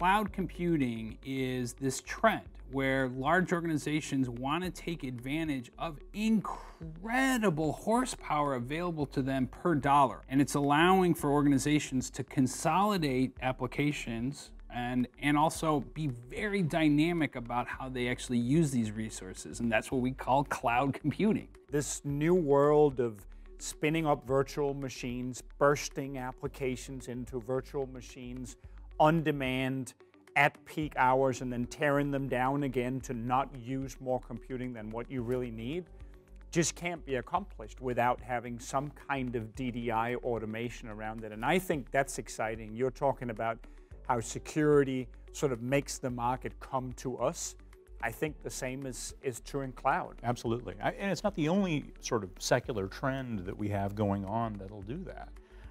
cloud computing is this trend where large organizations want to take advantage of incredible horsepower available to them per dollar. And it's allowing for organizations to consolidate applications and, and also be very dynamic about how they actually use these resources. And that's what we call cloud computing. This new world of spinning up virtual machines, bursting applications into virtual machines on demand, at peak hours and then tearing them down again to not use more computing than what you really need just can't be accomplished without having some kind of DDI automation around it. And I think that's exciting. You're talking about how security sort of makes the market come to us. I think the same is, is true in cloud. Absolutely. I, and it's not the only sort of secular trend that we have going on that'll do that.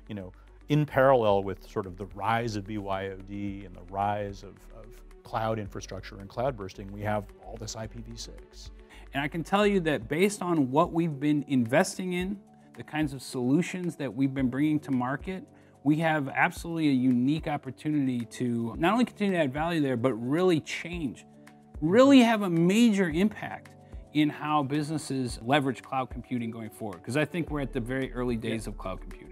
You know, in parallel with sort of the rise of BYOD and the rise of, of cloud infrastructure and cloud bursting, we have all this IPv6. And I can tell you that based on what we've been investing in, the kinds of solutions that we've been bringing to market, we have absolutely a unique opportunity to not only continue to add value there, but really change, really have a major impact in how businesses leverage cloud computing going forward. Because I think we're at the very early days yeah. of cloud computing.